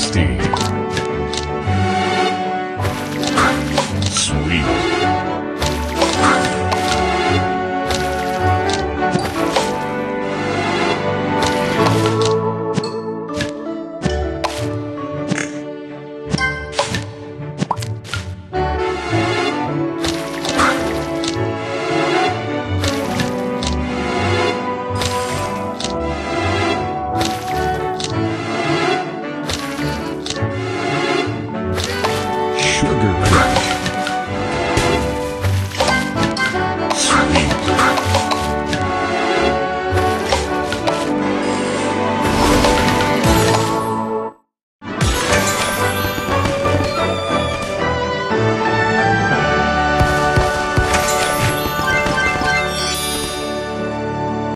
tasty. Sugar Crush.